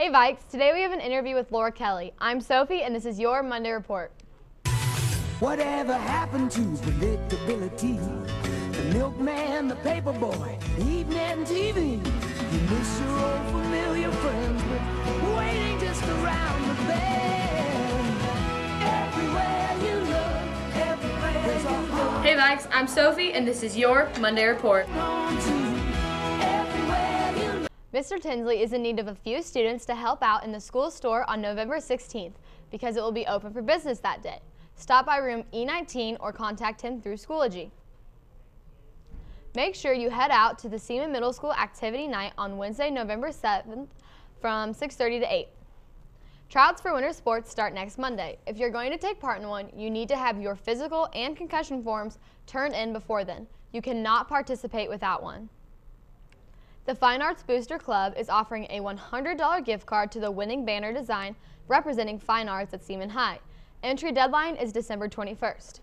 Hey Vikes, today we have an interview with Laura Kelly. I'm Sophie and this is your Monday Report. Whatever happened to predictability? The milkman, the paper boy, evening TV. You miss your old familiar friends, but waiting just around the bend. Everywhere you look, everywhere there's a heart Hey Vikes, I'm Sophie and this is your Monday Report. Mr. Tinsley is in need of a few students to help out in the school store on November 16th because it will be open for business that day. Stop by room E19 or contact him through Schoology. Make sure you head out to the Seaman Middle School Activity Night on Wednesday, November 7th from 6:30 to 8. Tryouts for winter sports start next Monday. If you're going to take part in one, you need to have your physical and concussion forms turned in before then. You cannot participate without one. The Fine Arts Booster Club is offering a $100 gift card to the winning banner design representing fine arts at Seaman High. Entry deadline is December 21st.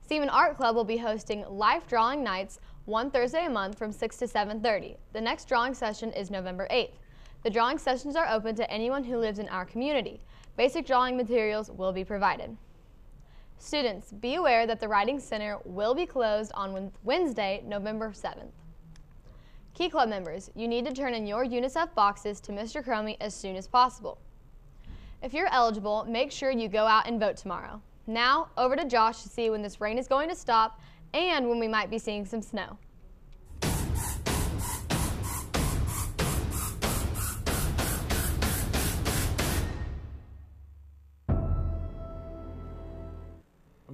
Seaman Art Club will be hosting life drawing nights one Thursday a month from 6 to 7:30. The next drawing session is November 8th. The drawing sessions are open to anyone who lives in our community. Basic drawing materials will be provided. Students, be aware that the Writing Center will be closed on Wednesday, November 7th. Key Club members, you need to turn in your UNICEF boxes to Mr. Cromie as soon as possible. If you're eligible, make sure you go out and vote tomorrow. Now, over to Josh to see when this rain is going to stop and when we might be seeing some snow.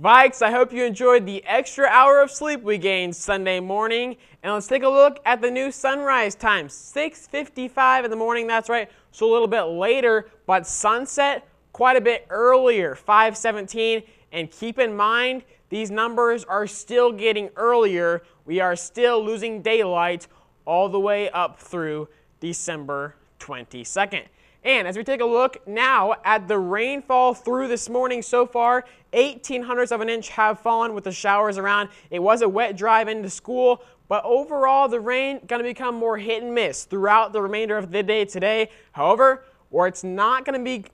Vikes, I hope you enjoyed the extra hour of sleep we gained Sunday morning. And let's take a look at the new sunrise time. 6.55 in the morning, that's right. So a little bit later, but sunset quite a bit earlier, 5.17. And keep in mind, these numbers are still getting earlier. We are still losing daylight all the way up through December 22nd. And as we take a look now at the rainfall through this morning so far, 18 hundredths of an inch have fallen with the showers around. It was a wet drive into school, but overall the rain going to become more hit and miss throughout the remainder of the day today. However, where it's not going to be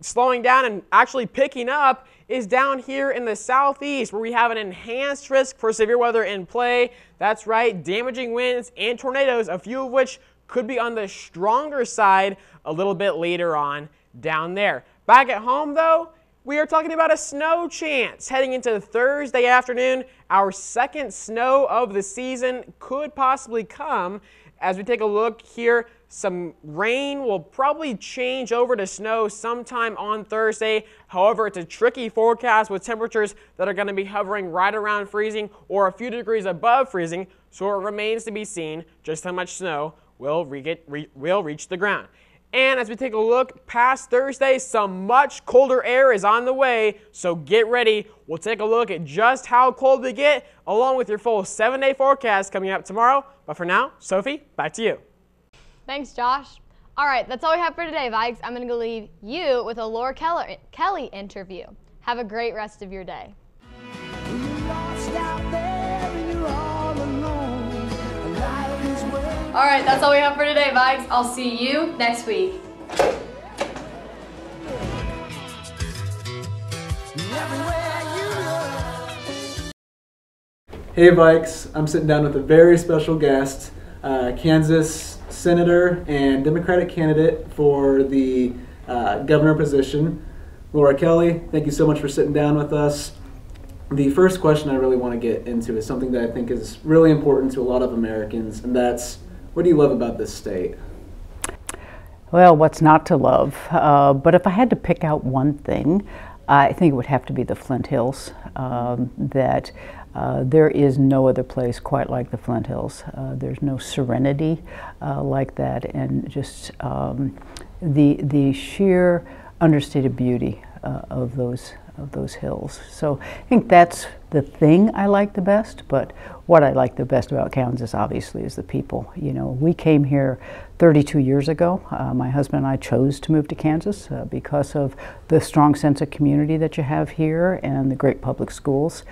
slowing down and actually picking up is down here in the southeast where we have an enhanced risk for severe weather in play. That's right, damaging winds and tornadoes, a few of which could be on the stronger side a little bit later on down there. Back at home though, we are talking about a snow chance heading into Thursday afternoon. Our second snow of the season could possibly come. As we take a look here, some rain will probably change over to snow sometime on Thursday. However, it's a tricky forecast with temperatures that are going to be hovering right around freezing or a few degrees above freezing, so it remains to be seen just how much snow will, re- re- will reach the ground. And as we take a look past Thursday, some much colder air is on the way, so get ready. We'll take a look at just how cold we get, along with your full seven day forecast coming up tomorrow. But for now, Sophie, back to you. Thanks, Josh. All right, that's all we have for today, Vikes. I'm going to leave you with a Laura Keller, Kelly interview. Have a great rest of your day. All right, that's all we have for today, Vikes. I'll see you next week. Hey Vikes, I'm sitting down with a very special guest, uh, Kansas Senator and Democratic candidate for the uh, governor position, Laura Kelly. Thank you so much for sitting down with us. The first question I really want to get into is something that I think is really important to a lot of Americans, and that's what do you love about this state? Well, what's not to love? Uh, but if I had to pick out one thing, I think it would have to be the Flint Hills. Um, that uh, there is no other place quite like the Flint Hills. Uh, there's no serenity uh, like that, and just um, the the sheer understated beauty uh, of those of those hills. So I think that's the thing I like the best. But what I like the best about Kansas, obviously, is the people. You know, we came here 32 years ago. Uh, my husband and I chose to move to Kansas uh, because of the strong sense of community that you have here and the great public schools.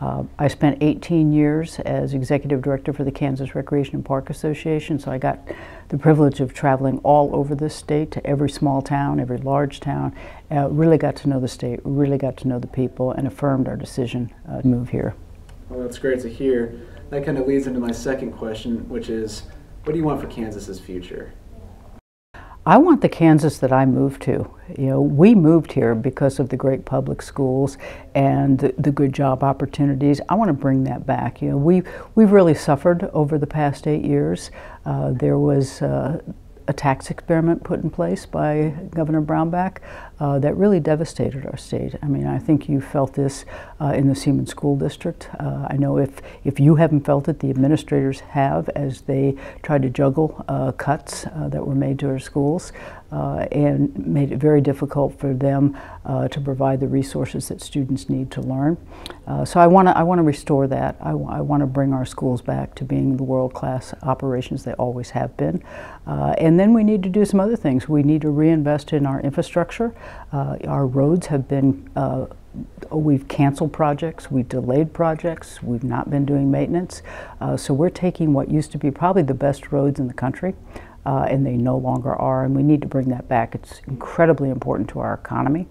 Uh, I spent 18 years as executive director for the Kansas Recreation and Park Association, so I got the privilege of traveling all over the state to every small town, every large town. Uh, really got to know the state, really got to know the people, and affirmed our decision uh, to move here. Well, that's great to hear. That kind of leads into my second question, which is what do you want for Kansas's future? I want the Kansas that I moved to. You know, we moved here because of the great public schools and the, the good job opportunities. I want to bring that back. You know, we we've really suffered over the past eight years. Uh, there was. Uh, a tax experiment put in place by Governor Brownback uh, that really devastated our state. I mean, I think you felt this uh, in the Seaman School District. Uh, I know if, if you haven't felt it, the administrators have as they tried to juggle uh, cuts uh, that were made to our schools uh, and made it very difficult for them to provide the resources that students need to learn. so I want to I want to restore that. I, I want to bring our schools back to being the world-class operations they always have been. and then we need to do some other things. We need to reinvest in our infrastructure. Uh, our roads have been, uh, we've canceled projects, we've delayed projects, we've not been doing maintenance. Uh, so we're taking what used to be probably the best roads in the country. Uh, and they no longer are, and we need to bring that back. It's incredibly important to our economy.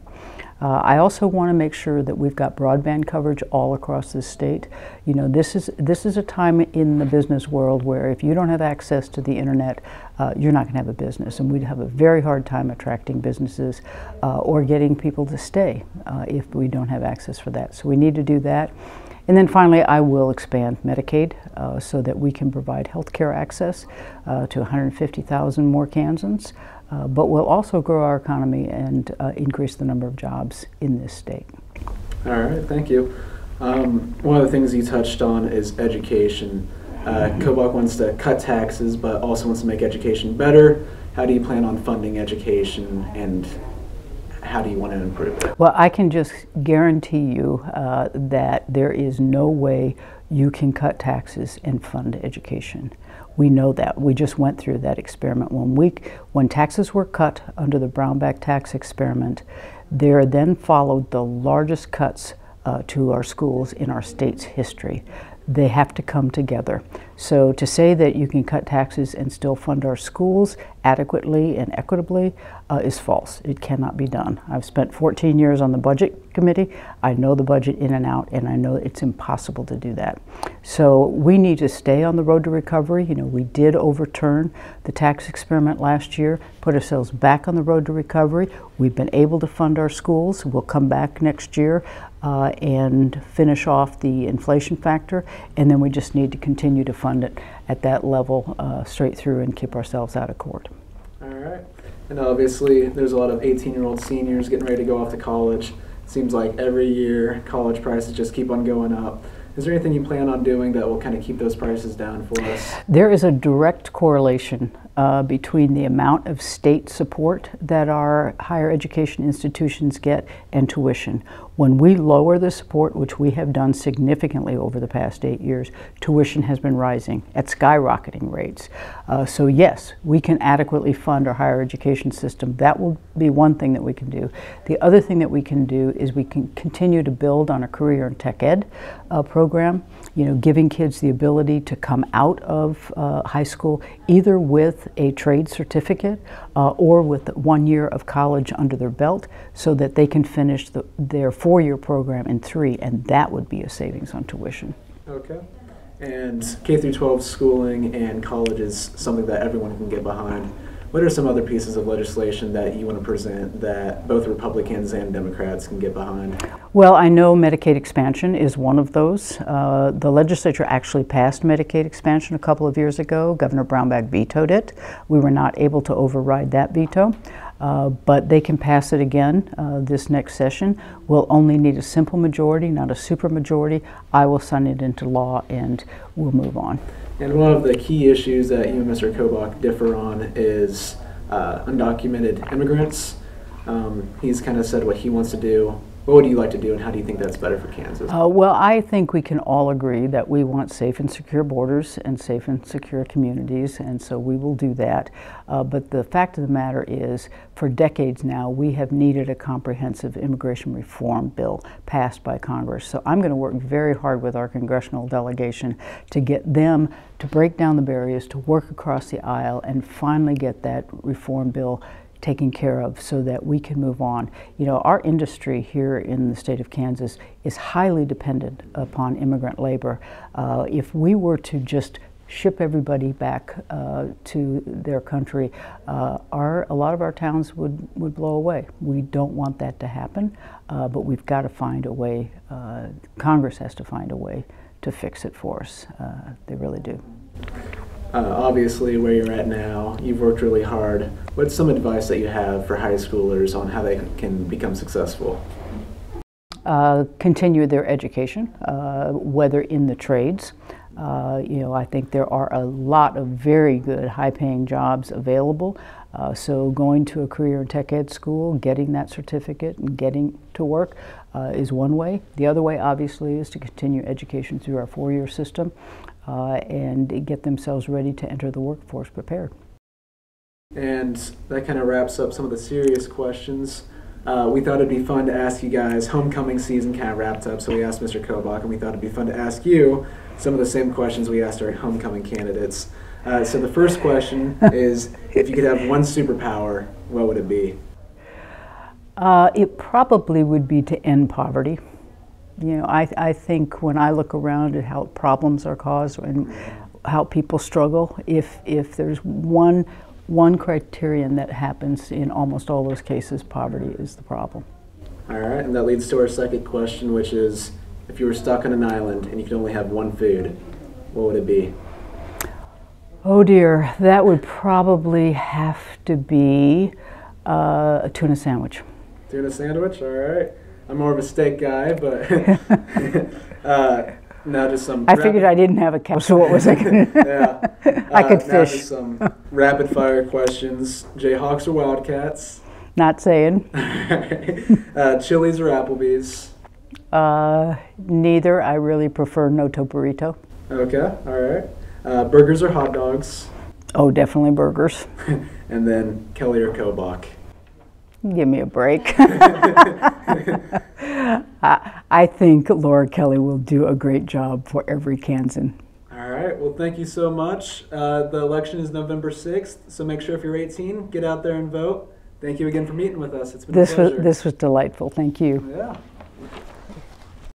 Uh, I also want to make sure that we've got broadband coverage all across the state. You know, this is this is a time in the business world where if you don't have access to the internet, uh, you're not going to have a business, and we'd have a very hard time attracting businesses uh, or getting people to stay uh, if we don't have access for that. So we need to do that. And then finally, I will expand Medicaid uh, so that we can provide health care access uh, to 150,000 more Kansans uh, but will also grow our economy and uh, increase the number of jobs in this state. All right, thank you. Um, one of the things you touched on is education. Uh, Kobach wants to cut taxes, but also wants to make education better. How do you plan on funding education, and how do you want to improve it? Well, I can just guarantee you uh, that there is no way you can cut taxes and fund education. We know that. We just went through that experiment. When, we, when taxes were cut under the Brownback tax experiment, there then followed the largest cuts uh, to our schools in our state's history they have to come together. So to say that you can cut taxes and still fund our schools adequately and equitably uh, is false. It cannot be done. I've spent 14 years on the budget committee. I know the budget in and out, and I know it's impossible to do that. So we need to stay on the road to recovery. You know, we did overturn the tax experiment last year, put ourselves back on the road to recovery. We've been able to fund our schools. We'll come back next year uh, and finish off the inflation factor, and then we just need to continue to fund it at that level uh, straight through and keep ourselves out of court. All right. And obviously, there's a lot of 18 year old seniors getting ready to go off to college. It seems like every year college prices just keep on going up. Is there anything you plan on doing that will kind of keep those prices down for us? There is a direct correlation uh, between the amount of state support that our higher education institutions get and tuition. When we lower the support, which we have done significantly over the past eight years, tuition has been rising at skyrocketing rates. Uh, so, yes, we can adequately fund our higher education system. That will be one thing that we can do. The other thing that we can do is we can continue to build on a career and tech ed uh, program, you know, giving kids the ability to come out of uh, high school either with a trade certificate uh, or with one year of college under their belt so that they can finish the, their four year program in three, and that would be a savings on tuition. Okay. And K through 12 schooling and college is something that everyone can get behind. What are some other pieces of legislation that you want to present that both Republicans and Democrats can get behind? Well, I know Medicaid expansion is one of those. Uh, the legislature actually passed Medicaid expansion a couple of years ago. Governor Brownback vetoed it. We were not able to override that veto. Uh, but they can pass it again uh, this next session. We'll only need a simple majority, not a supermajority. I will sign it into law and we'll move on. And one of the key issues that you and Mr. Kobach differ on is uh, undocumented immigrants. Um, he's kind of said what he wants to do. What would you like to do, and how do you think that's better for Kansas? Uh, well, I think we can all agree that we want safe and secure borders and safe and secure communities, and so we will do that. Uh, but the fact of the matter is, for decades now, we have needed a comprehensive immigration reform bill passed by Congress. So I'm going to work very hard with our congressional delegation to get them to break down the barriers, to work across the aisle, and finally get that reform bill taken care of so that we can move on. You know, our industry here in the state of Kansas is highly dependent upon immigrant labor. Uh, if we were to just ship everybody back uh, to their country, uh, our, a lot of our towns would, would blow away. We don't want that to happen, uh, but we've got to find a way, uh, Congress has to find a way to fix it for us. Uh, they really do. Uh, obviously, where you're at now, you've worked really hard. What's some advice that you have for high schoolers on how they can become successful? Uh, continue their education, uh, whether in the trades. Uh, you know, I think there are a lot of very good high-paying jobs available. Uh, so going to a career and tech ed school, getting that certificate and getting to work uh, is one way. The other way, obviously, is to continue education through our four-year system and get themselves ready to enter the workforce prepared. And that kind of wraps up some of the serious questions. Uh, we thought it'd be fun to ask you guys. Homecoming season kind of wrapped up, so we asked Mr. Kobach, and we thought it'd be fun to ask you some of the same questions we asked our homecoming candidates. Uh, so the first question is, if you could have one superpower, what would it be? Uh, it probably would be to end poverty. You know, I, I think when I look around at how problems are caused and how people struggle, if, if there's one, one criterion that happens in almost all those cases, poverty is the problem. All right, and that leads to our second question, which is if you were stuck on an island and you could only have one food, what would it be? Oh dear, that would probably have to be uh, a tuna sandwich. Tuna sandwich, all right. I'm more of a steak guy, but uh, now just some. I figured I didn't have a cow, so what was I going to? yeah. I could Uh, now fish. just some rapid fire questions. Jayhawks or Wildcats? Not saying. uh, Chili's or Applebee's? Uh, neither. I really prefer Noto Burrito. Okay, all right. Uh, burgers or hot dogs? Oh, definitely burgers. And then Kelly or Kobach? Give me a break. I, I think Laura Kelly will do a great job for every Kansan. All right. Well, thank you so much. Uh, the election is November 6th, so make sure if you're 18, get out there and vote. Thank you again for meeting with us. It's been This a was this was delightful. Thank you. yeah.